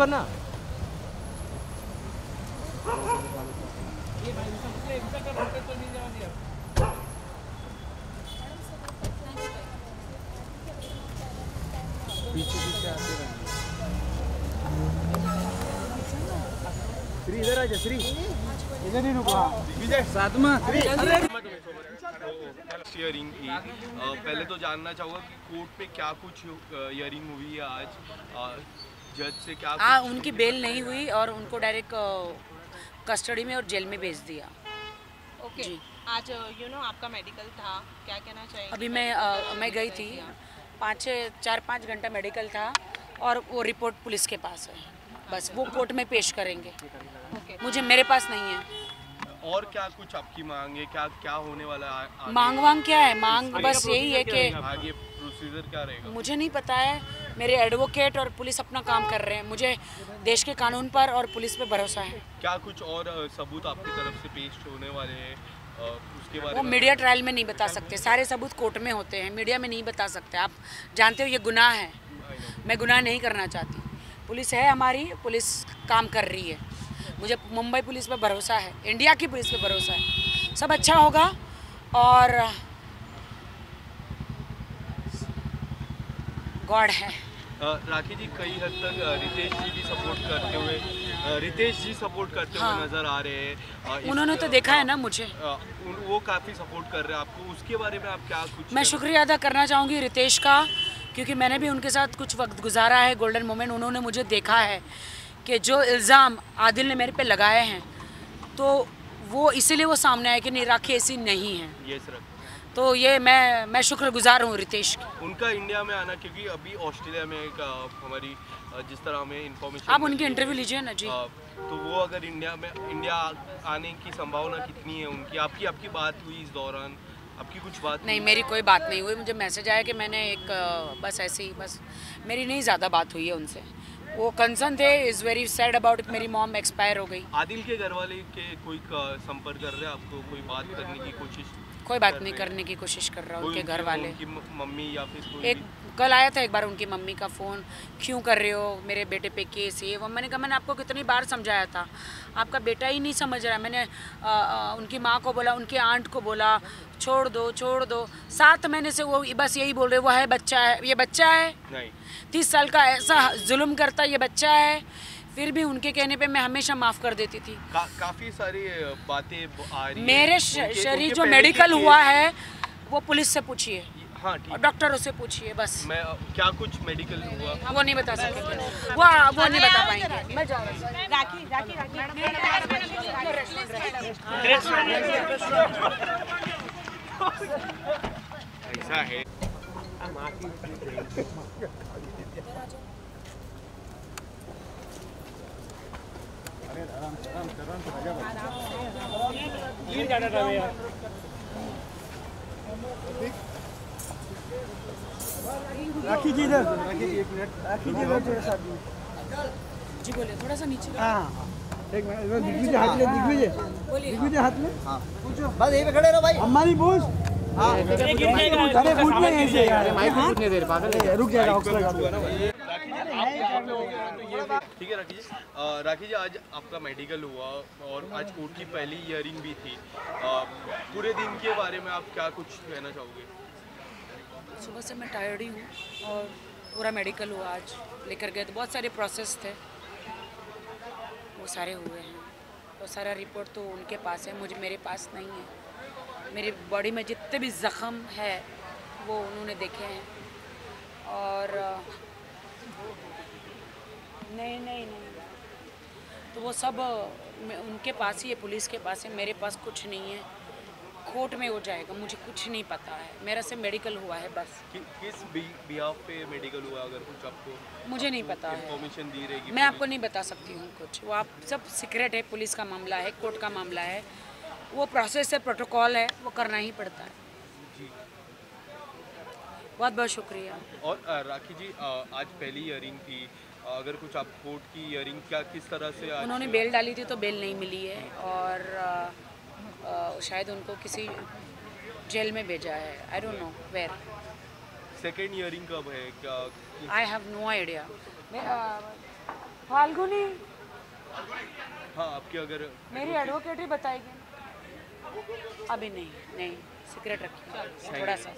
करना। पीछे पीछे आते श्री इधर आ जा श्री। इधर ही रुको विजय साथ में। हियरिंग की पहले तो जानना चाहूँगा कि कोर्ट पे क्या कुछ हियरिंग हुई है आज। जज से क्या हाँ उनकी बेल नहीं हुई और उनको डायरेक्ट कस्टडी में और जेल में भेज दिया। ओके जी। आज यू नो आपका मेडिकल था क्या कहना चाहिए अभी मैं अ, मैं गई थी। पाँच छः चार पाँच घंटा मेडिकल था और वो रिपोर्ट पुलिस के पास है। बस वो कोर्ट में पेश करेंगे। ओके मुझे मेरे पास नहीं है। और क्या कुछ आपकी मांग है? क्या क्या होने वाला है मांग वांग क्या है? मांग बस यही है कि आगे प्रोसीजर क्या रहेगा? मुझे नहीं पता है। मेरे एडवोकेट और पुलिस अपना काम कर रहे हैं। मुझे देश के कानून पर और पुलिस पे भरोसा है। क्या कुछ और सबूत आपकी तरफ़ से पेश होने वाले हैं? उसके बारे वो मीडिया ट्रायल में नहीं बता सकते। सारे सबूत कोर्ट में होते हैं। मीडिया में नहीं बता सकते। आप जानते हो ये गुनाह है। मैं गुनाह नहीं करना चाहती। पुलिस है हमारी। पुलिस काम कर रही है। मुझे मुंबई पुलिस पर भरोसा है। इंडिया की पुलिस पर भरोसा है। सब अच्छा होगा और गॉड है। राखी जी कई हद तक रितेश जी भी सपोर्ट करते हुए रितेश जी सपोर्ट करते हाँ। हुए नज़र आ रहे हैं उन्होंने तो देखा है ना मुझे। वो काफ़ी सपोर्ट कर रहे हैं आपको। उसके बारे में आप क्या कुछ मैं शुक्रिया अदा करना चाहूँगी रितेश का क्योंकि मैंने भी उनके साथ कुछ वक्त गुजारा है गोल्डन मोमेंट उन्होंने मुझे देखा है कि जो इल्ज़ाम आदिल ने मेरे पे लगाए हैं तो वो इसीलिए वो सामने आए कि नहीं राखी ऐसी नहीं है। तो ये मैं मैं शुक्रगुजार हूँ रितेश की। उनका इंडिया में आना क्योंकि अभी ऑस्ट्रेलिया में एक हमारी जिस तरह हमें इन्फॉर्मेशन आप उनकी इंटरव्यू लीजिए ना जी। तो वो अगर इंडिया में इंडिया आने की संभावना कितनी है उनकी? आपकी आपकी बात हुई इस दौरान? आपकी कुछ बात नहीं मेरी कोई बात नहीं हुई। मुझे मैसेज आया कि मैंने एक बस ऐसे ही बस मेरी नहीं ज़्यादा बात हुई है उनसे। वो कंसर्न थे इज़ वेरी सैड अबाउट मेरी मॉम एक्सपायर हो गई। आदिल के घर वाले के कोई संपर्क कर रहे हैं आपको? कोई बात करने की कोशिश? कोई बात नहीं करने की कोशिश कर रहा उनके घर वाले मम्मी या फिर एक कल आया था एक बार उनकी मम्मी का फ़ोन क्यों कर रहे हो? मेरे बेटे पे केस ये वो मैंने कहा मैंने आपको कितनी बार समझाया था। आपका बेटा ही नहीं समझ रहा। मैंने आ, आ, उनकी माँ को बोला उनकी आंट को बोला छोड़ दो छोड़ दो। सात महीने से वो बस यही बोल रहे वो है बच्चा है ये बच्चा है। नहीं। तीस साल का ऐसा जुल्म करता ये बच्चा है। फिर भी उनके कहने पे मैं हमेशा माफ़ कर देती थी। का, काफ़ी सारी बातें आ रही मेरे श- शरीर जो मेडिकल हुआ है वो पुलिस से पूछिए। हाँ और ठीक डॉक्टरों से पूछिए बस। मैं क्या कुछ मेडिकल हुआ? वो नहीं बता सकेंगे वो वो नहीं बता पाएँगे। मैं जा रही हूँ। राखी ऐसा जी इधर। राखी जी एक मिनट राखी जी इधर थोड़ा सा जी बोलिए थोड़ा सा नीचे हाँ एक मिनट दिग्विजय हाथ में दिग्विजय बोलिए। दिग्विजय हाथ में। बस यहीं पे खड़े रहो भाई। अम्बानी बोझ। अरे पूछ ले यहीं से यार माइक पूछने दे पागल है। रुक जाएगा ऑक्स लगा ठीक है राखी जी। राखी जी आज आपका मेडिकल हुआ और आज कोर्ट की पहली हियरिंग भी थी। पूरे दिन के बारे में आप क्या कुछ कहना चाहोगे? सुबह से मैं टायर्ड ही हूँ और पूरा मेडिकल हुआ आज। लेकर गए तो बहुत सारे प्रोसेस थे। वो सारे हुए हैं। वो सारा रिपोर्ट तो उनके पास है मुझे मेरे पास नहीं है। मेरी बॉडी में जितने भी ज़ख़म है वो उन्होंने देखे हैं। और नहीं नहीं नहीं। तो वो सब उनके पास ही है पुलिस के पास है मेरे पास कुछ नहीं है। कोर्ट में हो जाएगा मुझे कुछ नहीं पता है। मेरा से मेडिकल हुआ है बस। कि, किस बिहाफ पे मेडिकल हुआ अगर कुछ आपको मुझे नहीं पता है। इन्फॉर्मेशन दी रहेगी मैं आपको नहीं बता सकती हूँ कुछ। वो आप सब सीक्रेट है पुलिस का मामला है कोर्ट का मामला है। वो प्रोसेस है प्रोटोकॉल है वो करना ही पड़ता है। बहुत बहुत शुक्रिया। और राखी जी आज पहली हियरिंग थी अगर कुछ आप कोर्ट की हियरिंग क्या किस तरह से उन्होंने बेल डाली थी तो बेल नहीं मिली है और अ, अ, शायद उनको किसी जेल में भेजा है। I don't know where second hearing कब है? क्या I have no idea Falguni. हाँ आपके अगर मेरी एडवोकेट ही बताएगी। अभी नहीं नहीं सीक्रेट रखिए थोड़ा सा।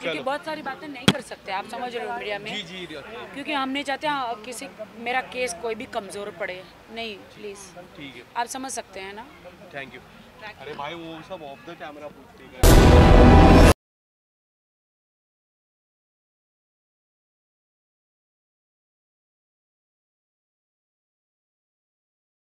क्योंकि बहुत सारी बातें नहीं कर सकते आप समझ रहे हो मीडिया में। जी जी क्योंकि हम नहीं चाहते हाँ, किसी मेरा केस कोई भी कमज़ोर पड़े। नहीं प्लीज़ ठीक है। आप समझ सकते हैं ना? थैंक यू अरे भाई वो सब ऑफ़ द कैमरा पूछते हैं।